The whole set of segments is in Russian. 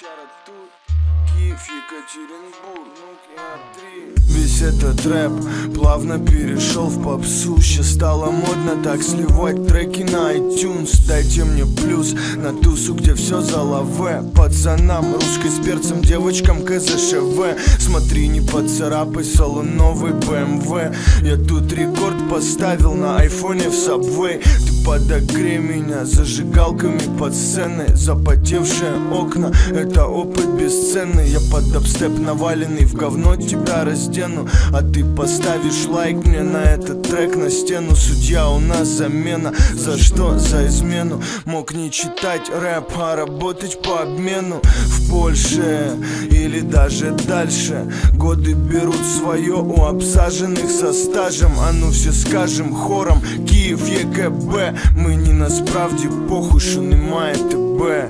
Екатеринбург, Весь этот рэп плавно перешел в попсу. Сейчас стало модно так сливать треки на iTunes. Дайте мне плюс на тусу, где все за лаве Пацанам, русской с перцем, девочкам КЗШВ. Смотри, не поцарапай, салон новый BMW Я тут рекорд поставил на айфоне в Subway подогрей меня зажигалками под сцены Запотевшие окна, это опыт бесценный. Я под дабстеп наваленный, в говно тебя раздену. А ты поставишь лайк мне на этот трек на стену. Судья, у нас замена, за что? За измену. Мог не читать рэп, а работать по обмену. В Польше или даже дальше. Годы берут свое у обсаженных со стажем. А ну все скажем хором. Киев, ЕКБ Ми не насправді похуй, що немає тебе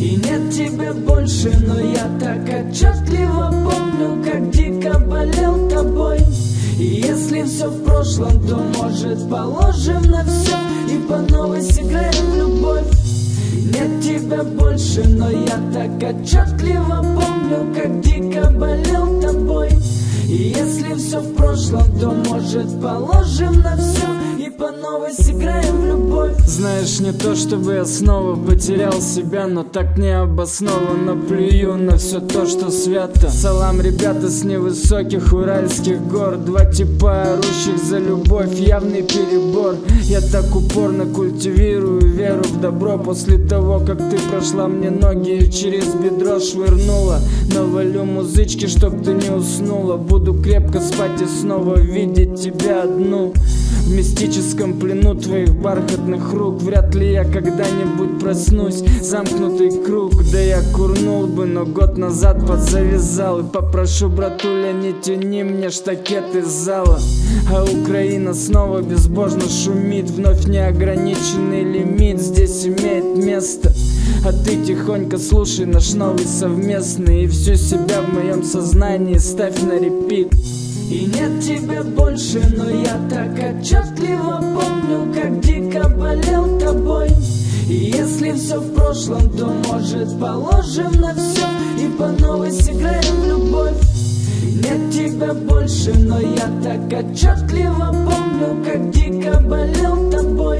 И нет тебя больше, но я так отчетливо помню, как дико болел тобой. И если все в прошлом, то может положим на все И по новой сыграем любовь. Нет тебя больше, но я так отчетливо помню, как дико болел тобой. И если все в прошлом, то может положим на все И по новой сыграем в любовь. Знаешь, не то чтобы я снова потерял себя Но так необоснованно плюю на все то, что свято. Салам, ребята с невысоких уральских гор. Два типа орущих за любовь, явный перебор. Я так упорно культивирую веру в добро. После того, как ты прошла мне ноги и через бедро швырнула Навалю музычки, чтоб ты не уснула. Буду крепко спать и снова видеть тебя одну в мистическом плену твоих бархатных рук. Вряд ли я когда-нибудь проснусь. Замкнутый круг, да я курнул бы Но год назад подзавязал. И попрошу, братуля, не тяни мне штакет из зала. А Украина снова безбожно шумит. Вновь неограниченный лимит здесь имеет место. А ты тихонько слушай наш новый совместный. И всю себя в моем сознании ставь на репит И нет тебя больше, но я так отчетливо помню, как дико болел тобой. И если все в прошлом, то может положим на все И по новой сыграем любовь. Нет тебя больше, но я так отчетливо помню, как дико болел тобой.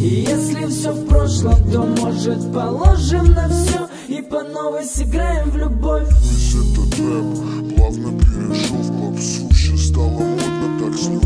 И если все в прошлом, то может положим на все И по новой сыграем в любовь. Весь этот рэп. Плавно перешел в попсу Сейчас стало модно так сливать